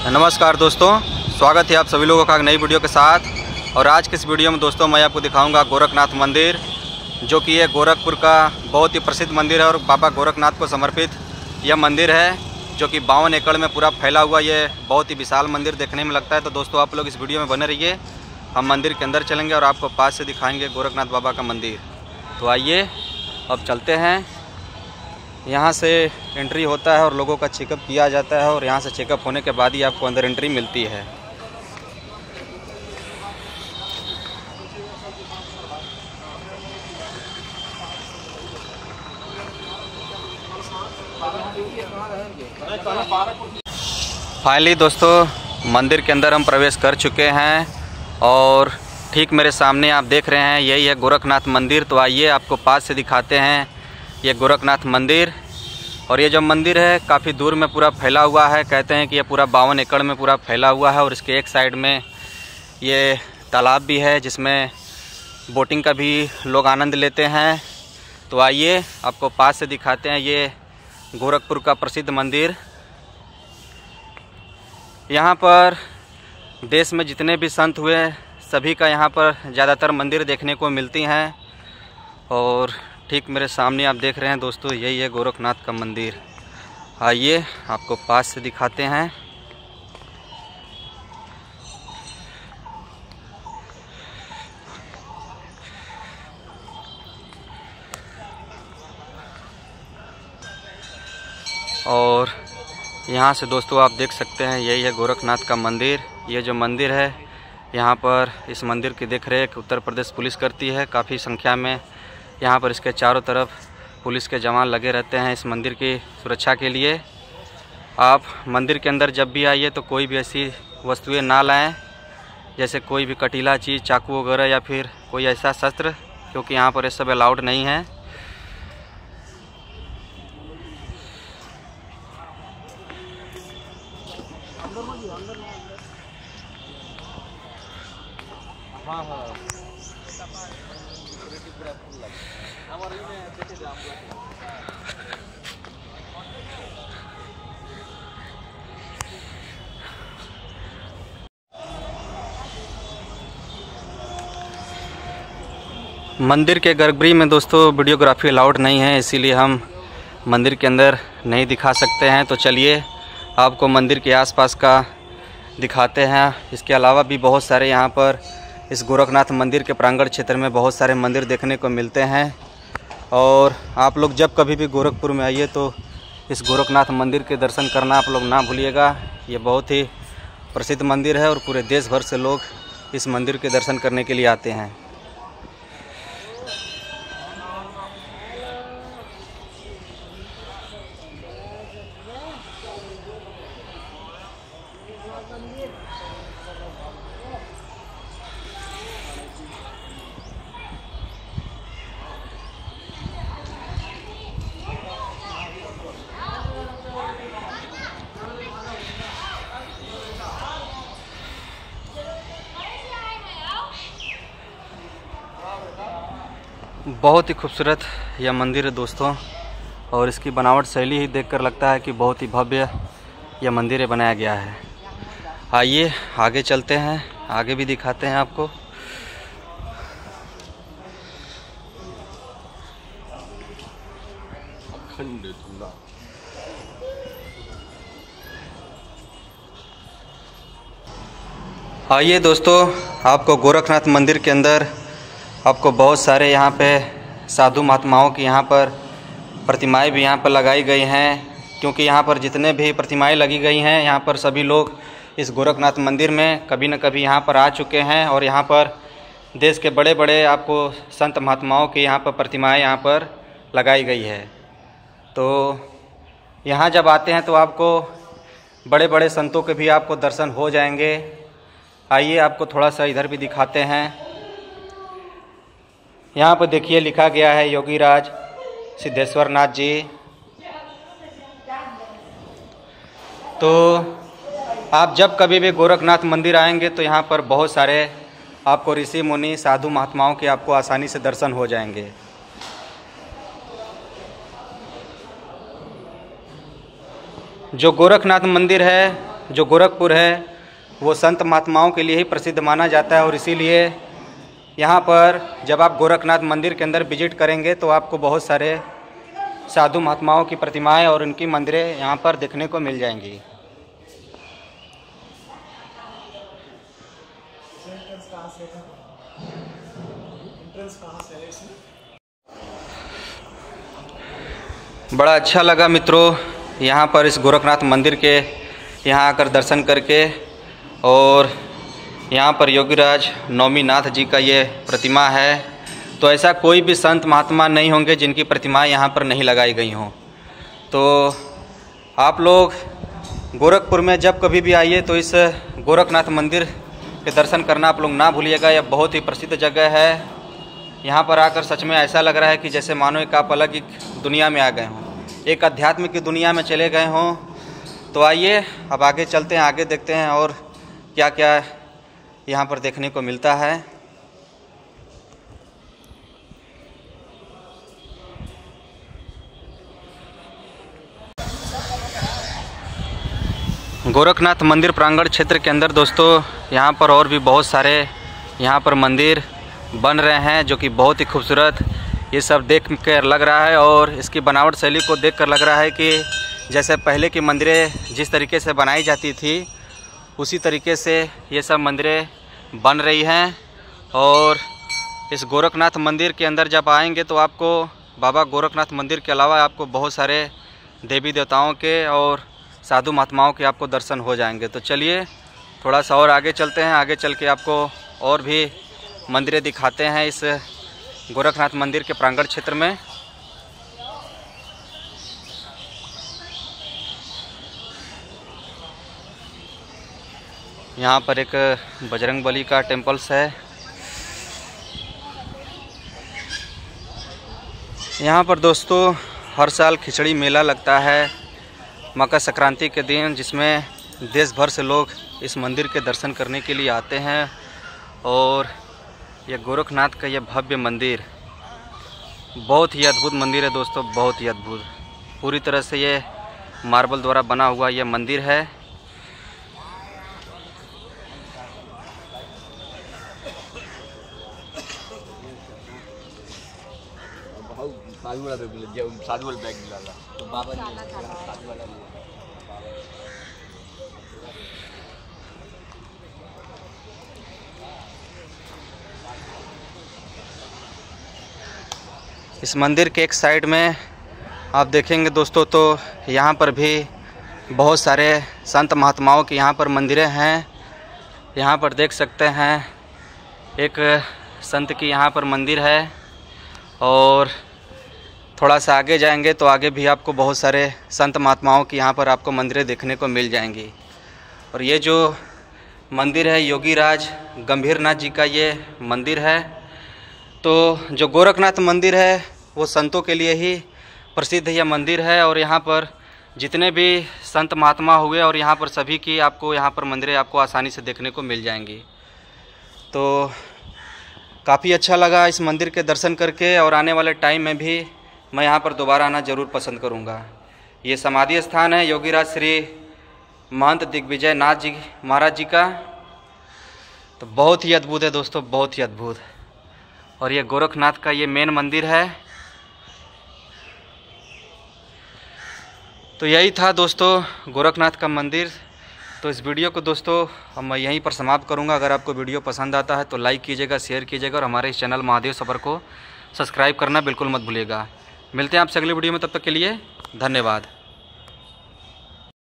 नमस्कार दोस्तों, स्वागत है आप सभी लोगों का एक नई वीडियो के साथ। और आज के इस वीडियो में दोस्तों, मैं आपको दिखाऊँगा गोरखनाथ मंदिर, जो कि ये गोरखपुर का बहुत ही प्रसिद्ध मंदिर है और बाबा गोरखनाथ को समर्पित यह मंदिर है, जो कि बावन एकड़ में पूरा फैला हुआ ये बहुत ही विशाल मंदिर देखने में लगता है। तो दोस्तों, आप लोग इस वीडियो में बने रहिए, हम मंदिर के अंदर चलेंगे और आपको पास से दिखाएँगे गोरखनाथ बाबा का मंदिर। तो आइए, अब चलते हैं। यहाँ से एंट्री होता है और लोगों का चेकअप किया जाता है और यहाँ से चेकअप होने के बाद ही आपको अंदर एंट्री मिलती है। फाइनली दोस्तों, मंदिर के अंदर हम प्रवेश कर चुके हैं और ठीक मेरे सामने आप देख रहे हैं, यही है गोरखनाथ मंदिर। तो आइए आपको पास से दिखाते हैं ये गोरखनाथ मंदिर, और ये जो मंदिर है, काफ़ी दूर में पूरा फैला हुआ है। कहते हैं कि ये पूरा बावन एकड़ में पूरा फैला हुआ है, और इसके एक साइड में ये तालाब भी है, जिसमें बोटिंग का भी लोग आनंद लेते हैं। तो आइए, आपको पास से दिखाते हैं ये गोरखपुर का प्रसिद्ध मंदिर। यहाँ पर देश में जितने भी संत हुए, सभी का यहाँ पर ज़्यादातर मंदिर देखने को मिलती हैं, और ठीक मेरे सामने आप देख रहे हैं दोस्तों, यही है गोरखनाथ का मंदिर। आइए, आपको पास से दिखाते हैं। और यहाँ से दोस्तों आप देख सकते हैं, यही है गोरखनाथ का मंदिर। ये जो मंदिर है, यहाँ पर इस मंदिर की देखरेख उत्तर प्रदेश पुलिस करती है, काफ़ी संख्या में यहाँ पर इसके चारों तरफ़ पुलिस के जवान लगे रहते हैं इस मंदिर की सुरक्षा के लिए। आप मंदिर के अंदर जब भी आइए तो कोई भी ऐसी वस्तुएँ ना लाएँ, जैसे कोई भी कटीला चीज़, चाकू वगैरह या फिर कोई ऐसा शस्त्र, क्योंकि यहाँ पर ये सब अलाउड नहीं है। हाँ हाँ मंदिर के गर्भगृह में दोस्तों वीडियोग्राफी अलाउड नहीं है, इसीलिए हम मंदिर के अंदर नहीं दिखा सकते हैं। तो चलिए, आपको मंदिर के आसपास का दिखाते हैं। इसके अलावा भी बहुत सारे यहाँ पर इस गोरखनाथ मंदिर के प्रांगण क्षेत्र में बहुत सारे मंदिर देखने को मिलते हैं। और आप लोग जब कभी भी गोरखपुर में आइए तो इस गोरखनाथ मंदिर के दर्शन करना आप लोग ना भूलिएगा। ये बहुत ही प्रसिद्ध मंदिर है और पूरे देश भर से लोग इस मंदिर के दर्शन करने के लिए आते हैं। बहुत ही खूबसूरत यह मंदिर है दोस्तों और इसकी बनावट शैली ही देखकर लगता है कि बहुत ही भव्य यह मंदिर बनाया गया है। आइए आगे चलते हैं आगे भी दिखाते हैं आपको। आइए दोस्तों आपको गोरखनाथ मंदिर के अंदर आपको बहुत सारे यहाँ पे साधु महात्माओं की यहाँ पर प्रतिमाएँ भी यहाँ पर लगाई गई हैं, क्योंकि यहाँ पर जितने भी प्रतिमाएँ लगी गई हैं, यहाँ पर सभी लोग इस गोरखनाथ मंदिर में कभी न कभी यहाँ पर आ चुके हैं और यहाँ पर देश के बड़े बड़े आपको संत महात्माओं की यहाँ पर प्रतिमाएँ यहाँ पर लगाई गई है। तो यहाँ जब आते हैं तो आपको बड़े बड़े संतों के भी आपको दर्शन हो जाएँगे। आइए आपको थोड़ा सा इधर भी दिखाते हैं। यहाँ पर देखिए लिखा गया है योगी राज सिद्धेश्वर नाथ जी। तो आप जब कभी भी गोरखनाथ मंदिर आएँगे तो यहाँ पर बहुत सारे आपको ऋषि, मुनि, साधु महात्माओं के आपको आसानी से दर्शन हो जाएँगे। जो गोरखनाथ मंदिर है, जो गोरखपुर है, वो संत महात्माओं के लिए ही प्रसिद्ध माना जाता है और इसीलिए यहाँ पर जब आप गोरखनाथ मंदिर के अंदर विज़िट करेंगे तो आपको बहुत सारे साधु महात्माओं की प्रतिमाएँ और उनकी मंदिरें यहाँ पर देखने को मिल जाएँगी। बड़ा अच्छा लगा मित्रों यहाँ पर इस गोरखनाथ मंदिर के यहाँ आकर दर्शन करके और यहाँ पर योगीराज नौमीनाथ जी का ये प्रतिमा है। तो ऐसा कोई भी संत महात्मा नहीं होंगे जिनकी प्रतिमाएँ यहाँ पर नहीं लगाई गई हों। तो आप लोग गोरखपुर में जब कभी भी आइए तो इस गोरखनाथ मंदिर के दर्शन करना आप लोग ना भूलिएगा। यह बहुत ही प्रसिद्ध जगह है। यहाँ पर आकर सच में ऐसा लग रहा है कि जैसे मानो एक आप अलग ही दुनिया में आ गए हों। एक अध्यात्म की दुनिया में चले गए हों। तो आइए, अब आगे चलते हैं, आगे देखते हैं और क्या क्या यहाँ पर देखने को मिलता है। गोरखनाथ मंदिर प्रांगण क्षेत्र के अंदर दोस्तों, यहाँ पर और भी बहुत सारे यहाँ पर मंदिर बन रहे हैं, जो कि बहुत ही खूबसूरत। ये सब देख कर लग रहा है और इसकी बनावट शैली को देख कर लग रहा है कि जैसे पहले की मंदिरें जिस तरीके से बनाई जाती थी उसी तरीके से ये सब मंदिरें बन रही हैं और इस गोरखनाथ मंदिर के अंदर जब आएँगे तो आपको, बाबा गोरखनाथ मंदिर के अलावा आपको बहुत सारे देवी देवताओं के और साधु महात्माओं के आपको दर्शन हो जाएँगे। तो चलिए, थोड़ा सा और आगे चलते हैं। आगे चल के आपको और भी मंदिरें दिखाते हैं इस गोरखनाथ मंदिर के प्रांगण क्षेत्र में। यहाँ पर एक बजरंग बली का टेम्पल्स है। यहाँ पर दोस्तों, हर साल खिचड़ी मेला लगता है मकर संक्रांति के दिन, जिसमें देश भर से लोग इस मंदिर के दर्शन करने के लिए आते हैं और ये गोरखनाथ का यह भव्य मंदिर, बहुत ही अद्भुत मंदिर है दोस्तों, बहुत ही अद्भुत। पूरी तरह से ये मार्बल द्वारा बना हुआ यह मंदिर है। साधु वाला साधु वाला बैग मिला तो बाबा ने साधु वाला इस मंदिर के एक साइड में आप देखेंगे दोस्तों तो यहाँ पर भी बहुत सारे संत महात्माओं की यहाँ पर मंदिरें हैं। यहाँ पर देख सकते हैं एक संत की यहाँ पर मंदिर है और थोड़ा सा आगे जाएँगे तो आगे भी आपको बहुत सारे संत महात्माओं की यहाँ पर आपको मंदिरें देखने को मिल जाएँगी। और ये जो मंदिर है योगी राज गंभीर जी का ये मंदिर है। तो जो गोरखनाथ मंदिर है, वो संतों के लिए ही प्रसिद्ध यह मंदिर है और यहाँ पर जितने भी संत महात्मा हुए और यहाँ पर सभी की आपको यहाँ पर मंदिरें आपको आसानी से देखने को मिल जाएँगी। तो काफ़ी अच्छा लगा इस मंदिर के दर्शन करके और आने वाले टाइम में भी मैं यहाँ पर दोबारा आना ज़रूर पसंद करूँगा। ये समाधि स्थान है योगीराज श्री महंत दिग्विजय नाथ जी महाराज जी का। तो बहुत ही अद्भुत है दोस्तों, बहुत ही अद्भुत। और ये गोरखनाथ का ये मेन मंदिर है। तो यही था दोस्तों गोरखनाथ का मंदिर। तो इस वीडियो को दोस्तों मैं यहीं पर समाप्त करूँगा। अगर आपको वीडियो पसंद आता है तो लाइक कीजिएगा, शेयर कीजिएगा और हमारे इस चैनल महादेव सफ़र को सब्सक्राइब करना बिल्कुल मत भूलिएगा। मिलते हैं आपसे अगली वीडियो में तब तक के लिए धन्यवाद।